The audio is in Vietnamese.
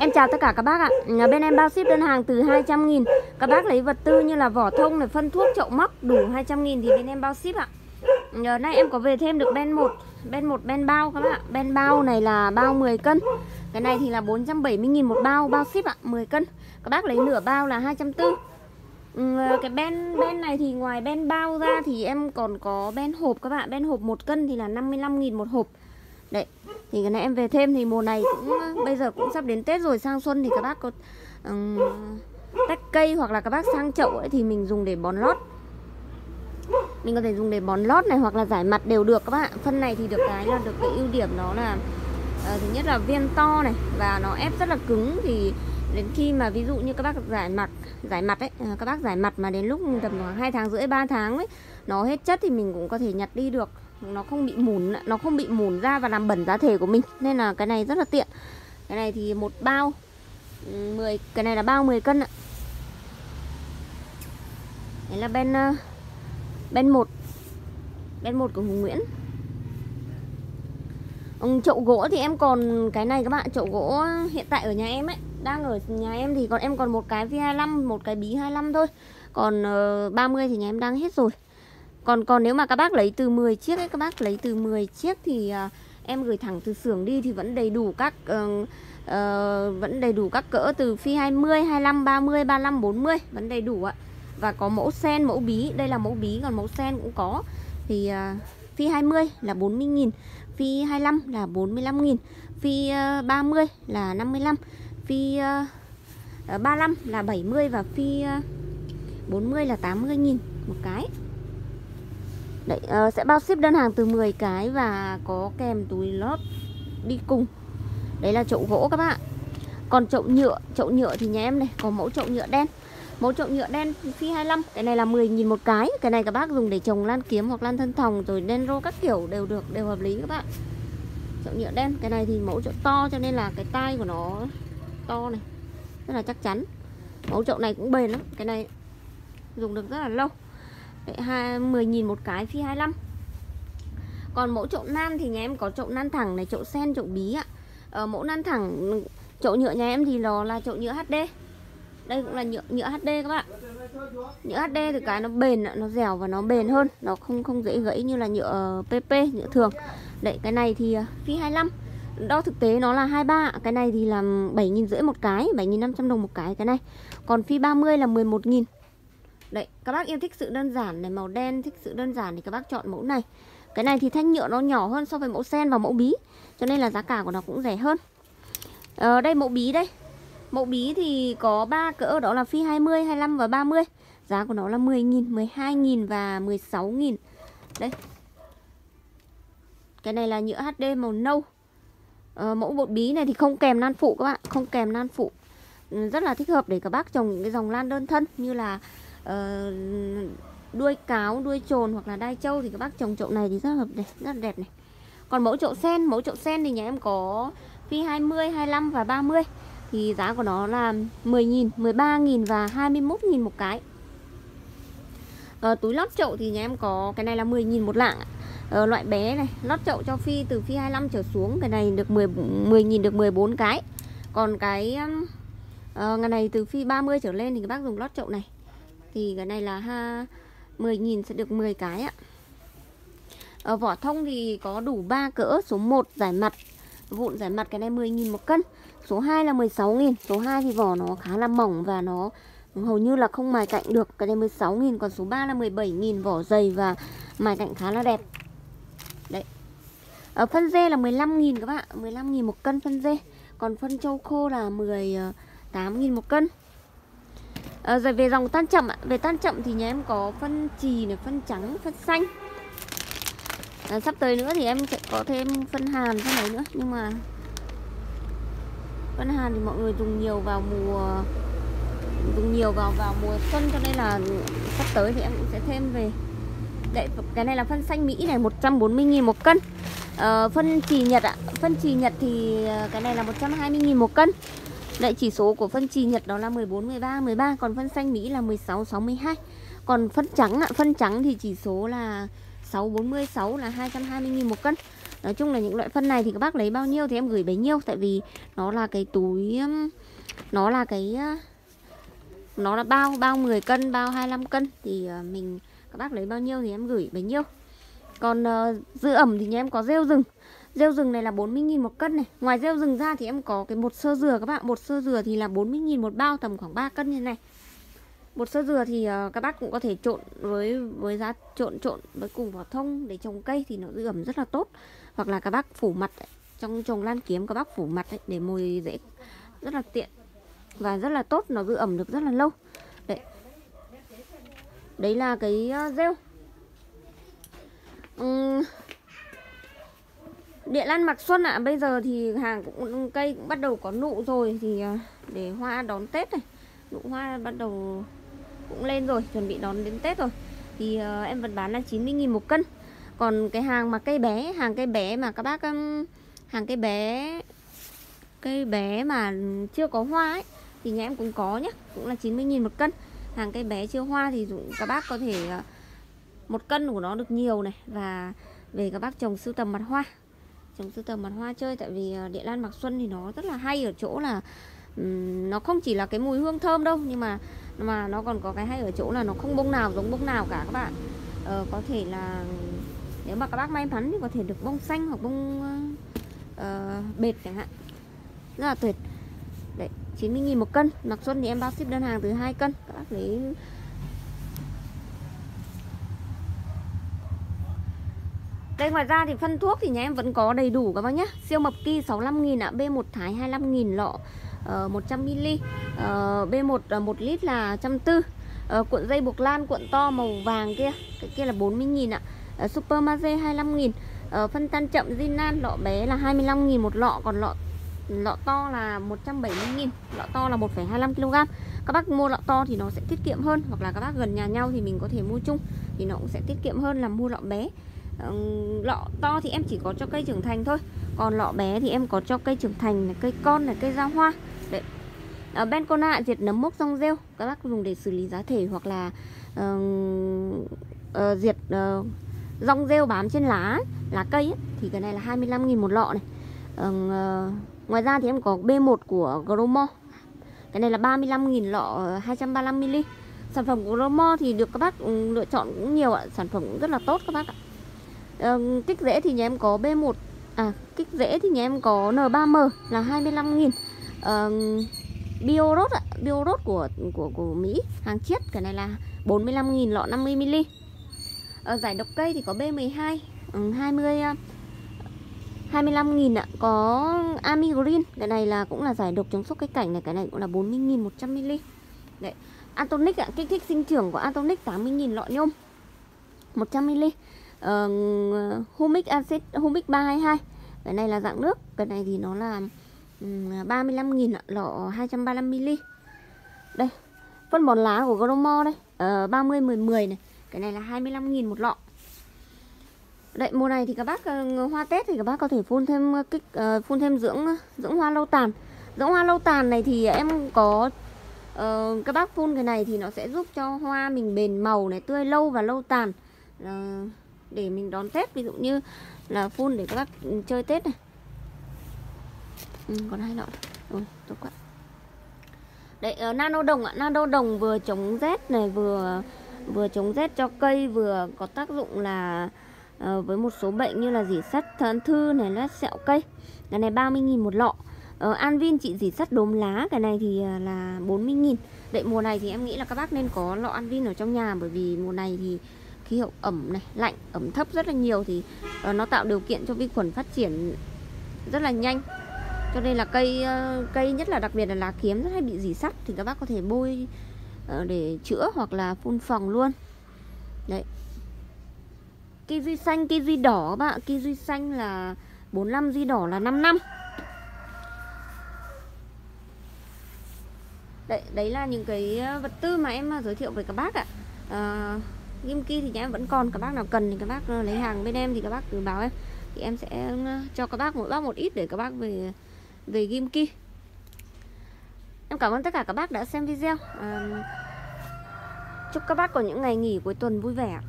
Em chào tất cả các bác ạ. À. Bên em bao ship đơn hàng từ 200 nghìn. Các bác lấy vật tư như là vỏ thông này, phân thuốc, chậu móc đủ 200 nghìn thì bên em bao ship ạ. Giờ nay em có về thêm được ben 1 Ben 1 ben bao các bác ạ. Ben bao này là bao 10 cân. Cái này thì là 470 nghìn một bao Bao ship ạ 10 cân. Các bác lấy nửa bao là 240 ừ, Cái ben ben này thì ngoài ben bao ra Thì em còn có ben hộp các bạn Ben hộp 1 cân thì là 55.000 một hộp. Đấy thì cái này em về thêm thì mùa này cũng ờ, bây giờ cũng sắp đến Tết rồi sang xuân thì các bác có um, tách cây hoặc là các bác sang chậu ấy thì mình dùng để bón lót. Mình có thể dùng để bón lót này hoặc là giải mặt đều được các bạn phân này thì được cái là được cái ưu điểm đó là uh, thứ nhất là viên to này và nó ép rất là cứng thì đến khi mà ví dụ như các bác giải mặt giải mặt ấy ờ, các bác giải mặt mà đến lúc tầm khoảng hai tháng rưỡi 3 tháng ấy nó hết chất thì mình cũng có thể nhặt đi được nó không bị mùn nó không bị mùn ra và làm bẩn giá thể của mình. Nên là cái này rất là tiện. Cái này thì một bao 10 cái này là bao 10 cân ạ. Đấy là bên ờ, bên một bên một của Hùng Nguyễn. Ông chậu gỗ thì em còn cái này các bạn chậu gỗ hiện tại ở nhà em ấy. Đang ở nhà em thì còn em còn một cái V25 một cái bí 25 thôi. Còn ờ, uh, 30 thì nhà em đang hết rồi còn còn nếu mà các bác lấy từ 10 chiếc ấy các bác lấy từ 10 chiếc thì uh, em gửi thẳng từ xưởng đi thì vẫn đầy đủ các uh, uh, vẫn đầy đủ các cỡ từ phi 20, 25, 30, 35, 40 vẫn đầy đủ ạ. Và có mẫu sen, mẫu bí, đây là mẫu bí còn mẫu sen cũng có. Thì uh, phi 20 là 40 000 phi 25 là 45 000 phi ờ, uh, 30 là 55, phi uh, 35 là 70 và phi uh, 40 là 80 000 một cái. Đấy, uh, sẽ bao ship đơn hàng từ 10 cái và có kèm túi lót đi cùng. Đấy là chậu gỗ các bạn. Còn chậu nhựa, chậu nhựa thì nhà em này có mẫu chậu nhựa đen. Mẫu chậu nhựa đen phi 25, cái này là 10 000 một cái. Cái này các bác dùng để trồng lan kiếm hoặc lan thân thòng rồi đen rô các kiểu đều được, đều hợp lý các bạn. Chậu nhựa đen, cái này thì mẫu chậu to cho nên là cái tai của nó to này. Rất là chắc chắn. Mẫu chậu này cũng bền lắm, cái này dùng được rất là lâu. 10.000 một cái phi 25 Còn mẫu chậu nan thì nhà em có chậu nan thẳng này, chậu sen, chậu bí ạ. Ờ, mẫu nan thẳng, chậu nhựa nhà em thì nó là chậu nhựa HD Đây cũng là nhựa nhựa HD các bạn. Nhựa HD thì cái nó bền, nó dẻo và nó bền hơn. Nó không không dễ gãy như là nhựa ờ, PP, nhựa thường. Đấy, cái này thì ờ, phi 25 Đo thực tế nó là 23 Cái này thì là 7.500 một cái 7.500 đồng một cái cái này. Còn phi 30 là 11.000 Đấy, các bác yêu thích sự đơn giản này, màu đen thích sự đơn giản thì các bác chọn mẫu này. Cái này thì thanh nhựa nó nhỏ hơn so với mẫu sen và mẫu bí, cho nên là giá cả của nó cũng rẻ hơn. Ờ, đây mẫu bí đây. Mẫu bí thì có 3 cỡ đó là phi 20, 25 và 30. Giá của nó là 10 000 12 000 và 16 000 Đây. Cái này là nhựa HD màu nâu. Ờ, mẫu bột bí này thì không kèm nan phụ các bạn, không kèm nan phụ. Ừ, rất là thích hợp để các bác trồng những cái dòng lan đơn thân như là Ờ, đuôi cáo, đuôi trồn hoặc là đai trâu thì các bác trồng chậu này thì rất hợp đẹp, rất đẹp này. Còn mẫu chậu sen, mẫu chậu sen thì nhà em có phi 20, 25 và 30 thì giá của nó là 10.000, 13.000 và 21.000 một cái. Ờ, túi lót chậu thì nhà em có cái này là 10.000 một lạng ờ, loại bé này, lót chậu cho phi từ phi 25 trở xuống, cái này được 10 10.000 được 14 cái. Còn cái uh, ngày ờ, này từ phi 30 trở lên thì các bác dùng lót chậu này thì cái này là ha 10.000 sẽ được 10 cái ạ. Ở vỏ thông thì có đủ 3 cỡ, số 1 giải mặt, vụn giải mặt cái này 10.000 một cân, số 2 là 16.000 số 2 thì vỏ nó khá là mỏng và nó hầu như là không mài cạnh được. Cái này 16.000 còn số 3 là 17.000 vỏ dày và mài cạnh khá là đẹp. Đấy. Ở phân dê là 15.000 các bạn 15.000 một cân phân dê. Còn phân châu khô là 18.000 ờ, một cân. Ờ, à, rồi về dòng tan chậm ạ. Về tan chậm thì nhà em có phân trì này phân trắng phân xanh. À, sắp tới nữa thì em sẽ có thêm phân hàn phân này nữa. Nhưng mà phân hàn thì mọi người dùng nhiều vào mùa dùng nhiều vào vào mùa xuân cho nên là sắp tới thì em cũng sẽ thêm về. Đấy, cái này là phân xanh Mỹ này 140.000 một cân. À, Phân trì Nhật ạ. Phân trì Nhật thì cái này là 120.000 một cân. Đấy chỉ số của phân trì Nhật đó là 14, 13, 13 Còn phân xanh Mỹ là 16, 62 Còn phân trắng ạ, phân trắng thì chỉ số là 6, 46 là 220.000 một cân. Nói chung là những loại phân này thì các bác lấy bao nhiêu thì em gửi bấy nhiêu tại vì nó là cái túi nó là cái nó là bao bao 10 cân bao 25 cân. Thì ờ, mình các bác lấy bao nhiêu thì em gửi bấy nhiêu. Còn uh, dư ẩm thì nhà em có rêu rừng. Rêu rừng này là 40.000 một cân này. Ngoài rêu rừng ra thì em có cái bột sơ dừa các bạn. Bột sơ dừa thì là 40.000 một bao tầm khoảng 3 cân như này. Bột sơ dừa thì ờ, các bác cũng có thể trộn với với giá trộn trộn với cùng vỏ thông để trồng cây thì nó giữ ẩm rất là tốt. Hoặc là các bác phủ mặt ấy, trong trồng lan kiếm các bác phủ mặt ấy, để mồi dễ rất là tiện Và rất là tốt, nó giữ ẩm được rất là lâu. Đấy. Đấy là cái ờ, rêu. Uhm, Địa lan mặc xuân ạ. À, Bây giờ thì hàng cũng cây cũng bắt đầu có nụ rồi Thì à, để hoa đón Tết này. Nụ hoa bắt đầu cũng lên rồi Chuẩn bị đón đến Tết rồi. Thì uh, em vẫn bán là 90.000 một cân. Còn cái hàng mà cây bé Hàng cây bé mà các bác um, Hàng cây bé Cây bé mà chưa có hoa ấy Thì nhà em cũng có nhé Cũng là 90.000 một cân. Hàng cây bé chưa hoa thì các bác có thể uh, Một cân của nó được nhiều này Và về các bác trồng sưu tầm mặt hoa trồng sưu tầm mặt hoa chơi tại vì ờ, địa lan mạc xuân thì nó rất là hay ở chỗ là um, nó không chỉ là cái mùi hương thơm đâu nhưng mà mà nó còn có cái hay ở chỗ là nó không bông nào giống bông nào cả các bạn. Ờ, có thể là nếu mà các bác may mắn thì có thể được bông xanh hoặc bông uh, bệt chẳng hạn. Rất là tuyệt. Đấy 90.000 một cân. Mạc xuân thì em bao ship đơn hàng từ 2 cân. Các bác lấy Đây ngoài ra thì phân thuốc thì nhà em vẫn có đầy đủ các bác nhé Siêu mập ki 65.000 ạ B1 thái 25.000 lọ uh, 100ml uh, B1 uh, 1 lít là 140 uh, ờ, Cuộn dây buộc lan cuộn to màu vàng kia Cái kia là 40.000 ạ uh, Super Maze 25.000 uh, ờ, Phân tan chậm Zinan lọ bé là 25.000 một lọ Còn lọ lọ to là 170.000 Lọ to là 1,25kg Các bác mua lọ to thì nó sẽ tiết kiệm hơn Hoặc là các bác gần nhà nhau thì mình có thể mua chung Thì nó cũng sẽ tiết kiệm hơn là mua lọ bé lọ to thì em chỉ có cho cây trưởng thành thôi. Còn lọ bé thì em có cho cây trưởng thành này, cây con này cây ra hoa. Đấy. Ờ, Ở Bencona diệt nấm mốc rong rêu. Các bác dùng để xử lý giá thể hoặc là uh, uh, diệt uh, rong rêu bám trên lá lá cây ấy, thì cái này là 25.000 một lọ này. Uh, ngoài ra thì em có B1 của Gromo. Cái này là 35.000 lọ 235ml sản phẩm của Gromo thì được các bác lựa chọn cũng nhiều ạ. Sản phẩm cũng rất là tốt các bác ạ um, kích rễ thì nhà em có B1 à kích rễ thì nhà em có N3M là 25 000 um, bio rốt ạ bio rốt của của của Mỹ hàng chiết cái này là 45 000 lọ 50 ml ở giải độc cây thì có B12 20 25 000 ạ. Có Ami Cái này là cũng là giải độc chống sốc cây cảnh này Cái này cũng là 40 000 100 ml Đấy Antonic ạ Kích thích sinh trưởng của Antonic 80 000 lọ nhôm 100 ml uh, humic acid humic 322 cái này là dạng nước. Cái này thì nó là um, 35.000 lọ 235ml đây phân bón lá của Gromo đây. Uh, 30 10 10 này. Cái này là 25.000 một lọ. Đấy, mùa này thì các bác uh, hoa Tết thì các bác có thể phun thêm uh, kích uh, phun thêm dưỡng dưỡng hoa lâu tàn. Dưỡng hoa lâu tàn này thì em có uh, các bác phun cái này thì nó sẽ giúp cho hoa mình bền màu này, tươi lâu và lâu tàn. Uh, để mình đón Tết ví dụ như là phun để các bác chơi Tết này. Ừ, còn hai lọ rồi ừ, tốt quá. Đấy uh, nano đồng ạ. Nano đồng vừa chống rét này vừa vừa chống rét cho cây vừa có tác dụng là uh, với một số bệnh như là dỉ sắt thán thư này loét sẹo cây. Cái này 30.000 một lọ. Ờ, uh, Anvin trị dỉ sắt đốm lá cái này thì uh, là 40.000 Đậy mùa này thì em nghĩ là các bác nên có lọ Anvin ở trong nhà bởi vì mùa này thì khí hậu ẩm này lạnh ẩm thấp rất là nhiều thì uh, nó tạo điều kiện cho vi khuẩn phát triển rất là nhanh. Cho nên là cây uh, cây nhất là đặc biệt là lá kiếm rất hay bị dỉ sắt thì các bác có thể bôi uh, để chữa hoặc là phun phòng luôn. Đấy. Kiwi xanh kiwi đỏ các bạn kiwi xanh là 45 duy đỏ là 5 năm. Đấy, đấy là những cái vật tư mà em giới thiệu với các bác ạ. À, Kim Ki thì nhà em vẫn còn Các bác nào cần thì các bác ờ, lấy hàng bên em Thì các bác cứ báo em. Thì em sẽ ờ, cho các bác mỗi bác một ít để các bác về về Kim Ki. Em cảm ơn tất cả các bác đã xem video. À, Chúc các bác có những ngày nghỉ cuối tuần vui vẻ